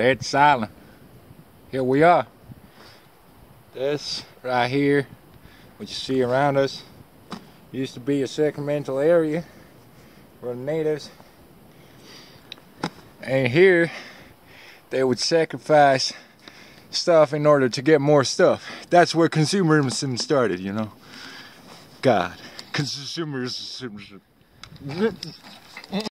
dead silent. Here we are. This right here, what you see around us, used to be a sacramental area for the natives. And here, they would sacrifice stuff in order to get more stuff. That's where consumerism started, you know. God. Consumerism.